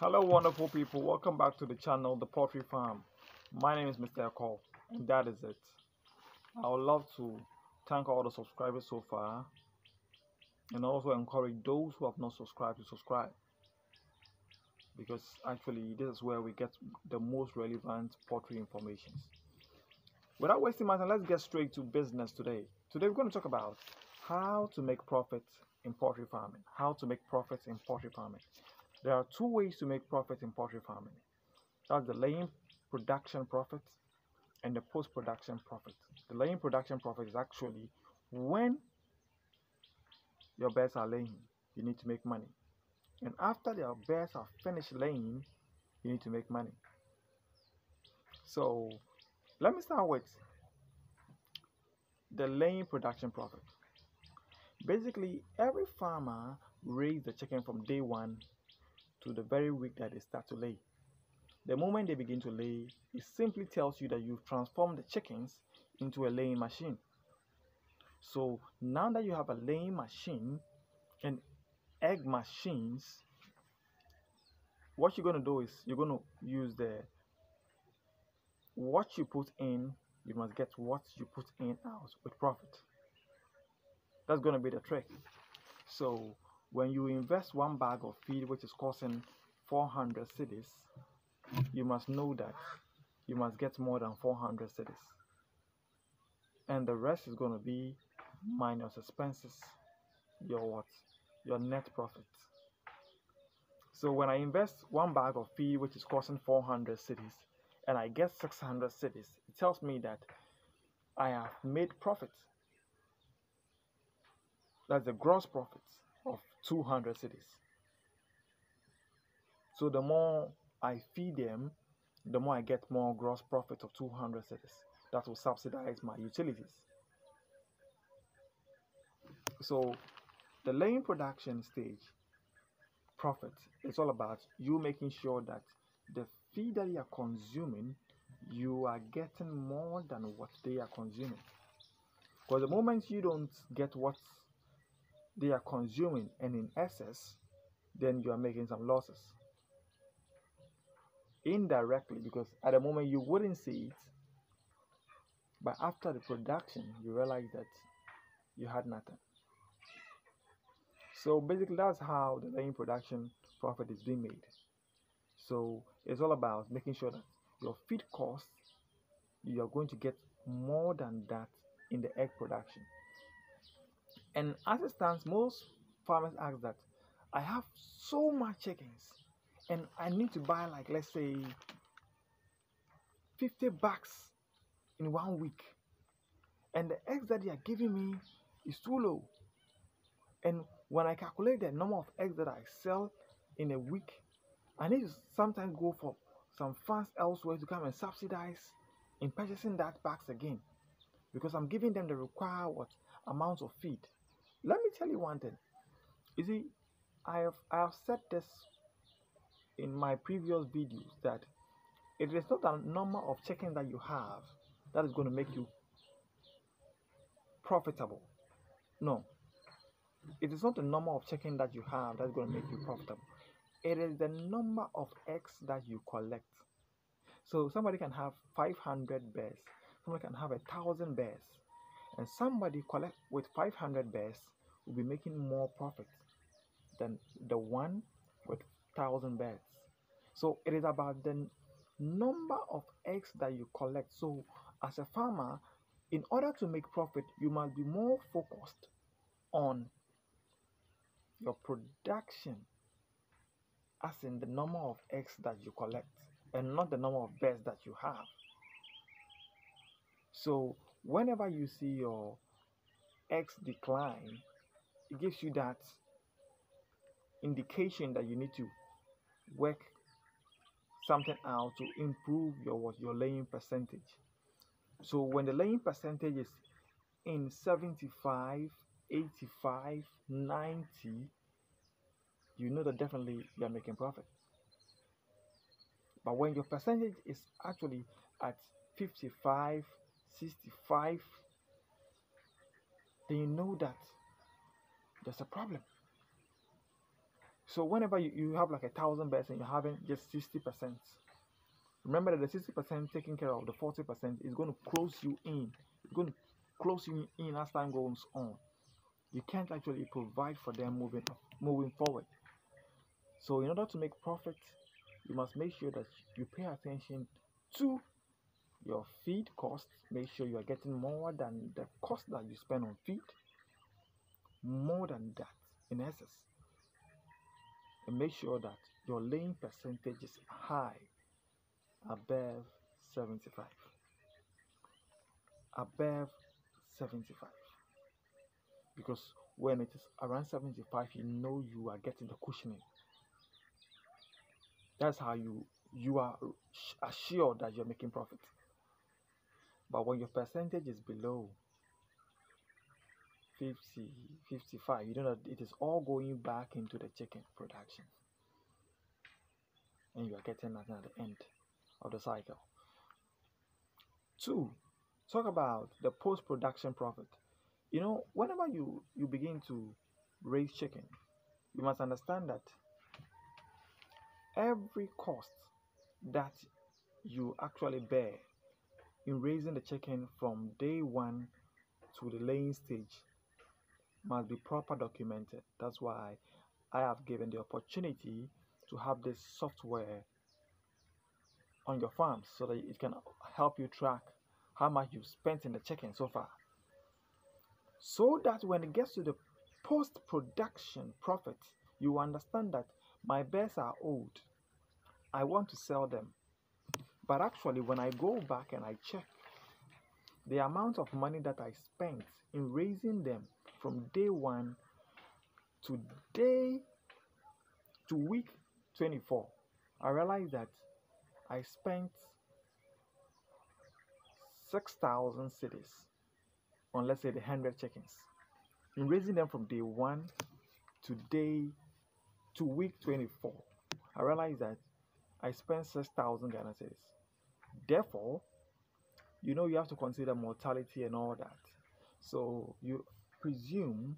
Hello, wonderful people. Welcome back to the channel, The Poultry Farm. My name is Mr. Akol, and that is it. I would love to thank all the subscribers so far and also encourage those who have not subscribed to subscribe because actually, this is where we get the most relevant poultry information. Without wasting my time, let's get straight to business today. Today, we're going to talk about how to make profit in poultry farming. How to make profits in poultry farming. There are two ways to make profit in poultry farming. That's the laying production profit and the post-production profit. The laying production profit is actually when your birds are laying, you need to make money. And after your birds are finished laying, you need to make money. So let me start with the laying production profit. Basically, every farmer raises the chicken from day one to the very week that they start to lay. The moment they begin to lay, it simply tells you that you've transformed the chickens into a laying machine. So now that you have a laying machine and egg machines, what you're going to do is you're going to use the what you put in, you must get what you put in out with profit. That's going to be the trick. So when you invest one bag of feed which is costing 400 cedis you must know that you must get more than 400 cedis And the rest is going to be minus expenses, your what? Your net profit. So when I invest one bag of feed which is costing 400 cedis and I get 600 cedis it tells me that I have made profit. That's the gross profit of 200 cedis. So the more I feed them, the more I get more gross profit of 200 cedis. That will subsidize my utilities. So the laying production stage profit is all about you making sure that the feed that you are consuming, you are getting more than what they are consuming. Because the moment you don't get what they are consuming and in excess, then you are making some losses. Indirectly, because at the moment you wouldn't see it, but after the production, you realize that you had nothing. So basically, that's how the laying production profit is being made. So it's all about making sure that your feed costs you are going to get more than that in the egg production. And as it stands, most farmers ask that I have so much chickens and I need to buy like let's say 50 bucks in one week. And the eggs that they are giving me is too low. And when I calculate the number of eggs that I sell in a week, I need to sometimes go for some funds elsewhere to come and subsidize in purchasing that box again because I'm giving them the required what amount of feed. Let me tell you one thing. You see, I have I have said this in my previous videos that it is not the number of chickens that you have that is going to make you profitable. No. It is not the number of chickens that you have that's going to make you profitable. It is the number of eggs that you collect. So somebody can have 500 bears, somebody can have a thousand bears, and somebody collect with 500 bears will be making more profit than the one with 1000 bears. So it is about the number of eggs that you collect. So as a farmer, in order to make profit, you must be more focused on your production as in the number of eggs that you collect and not the number of birds that you have. So whenever you see your eggs decline, it gives you that indication that you need to work something out to improve your your laying percentage. So when the laying percentage is in 75, 85, 90, you know that definitely you are making profit. But when your percentage is actually at 55, 65, then you know that there's a problem. So whenever you, you have like a thousand birds and you're having just 60%, remember that the 60% taking care of the 40% is going to close you in. It's going to close you in as time goes on. You can't actually provide for them moving moving forward. So in order to make profit, you must make sure that you pay attention to your feed costs. Make sure you are getting more than the cost that you spend on feed, more than that in excess. And make sure that your laying percentage is high, above 75. Above 75. Because when it is around 75, you know you are getting the cushioning. That's how you you are assured that you're making profit. But when your percentage is below 50, 55, you know that it is all going back into the chicken production. And you are getting nothing at the end of the cycle. Two, talk about the post production profit. You know, whenever you, you begin to raise chicken, you must understand that every cost that you actually bear in raising the chicken from day one to the laying stage must be proper documented. That's why I have given the opportunity to have this software on your farm so that it can help you track how much you've spent in the chicken so far. So that when it gets to the post production profit, you understand that my bears are old. I want to sell them. But actually, when I go back and I check the amount of money that I spent in raising them from day one to day to week 24, I realized that I spent 6,000 cedis on, let's say, the 100 chickens. In raising them from day one to day to week 24, I realized that I spent 6,000 Ghana cedis. Therefore, you know you have to consider mortality and all that. So you presume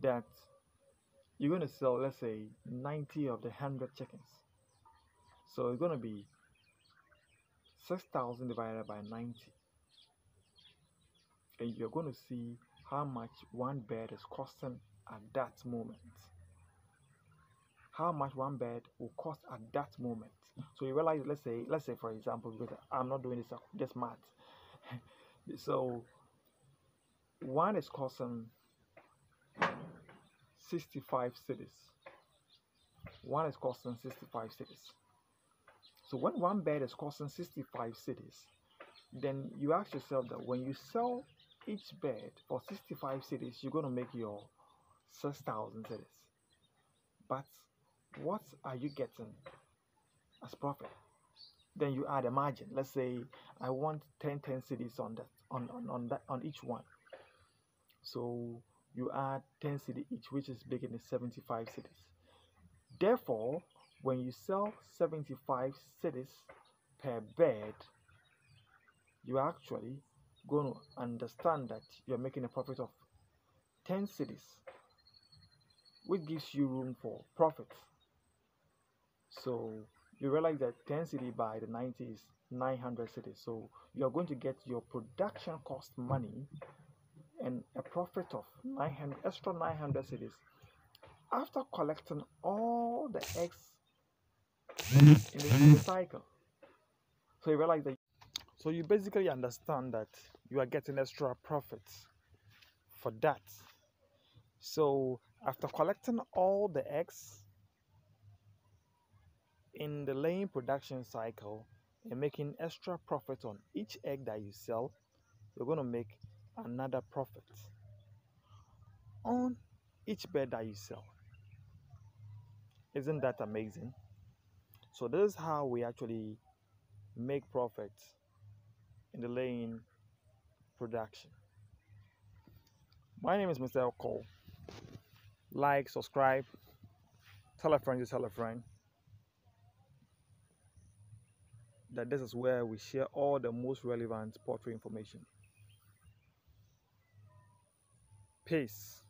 that you're going to sell, let's say, 90 of the 100 chickens. So it's going to be 6,000 divided by 90. And you're going to see how much one bed is costing at that moment. How much one bed will cost at that moment. So you realize, let's say, let's say for example, because I'm not doing this just math. so one is costing 65 cedis. One is costing 65 cedis. So when one bed is costing 65 cedis, then you ask yourself that when you sell each bed for 65 cedis, you're going to make your 6,000 cedis. But what are you getting as profit. Then you add a margin. Let's say I want 10 10 cedis on that on, on, on that on each one. So you add 10 cedi each, which is bigger than 75 cedis. Therefore, when you sell 75 cedis per bed, you're actually going to understand that you're making a profit of 10 cedis, which gives you room for profit. So you realize that 10 cedi by the 90 is 900 cedis. So you're going to get your production cost money and a profit of 900 extra 900 cedis after collecting all the eggs in the mm-hmm. cycle. So you realize that so you basically understand that you are getting extra profits for that. So after collecting all the eggs in the laying production cycle and making extra profit on each egg that you sell, you're going to make another profit on each bed that you sell. Isn't that amazing? So, this is how we actually make profit in the laying production. My name is Mr. Cole. Like, subscribe, tell a friend to tell a friend. That this is where we share all the most relevant poultry information. Peace.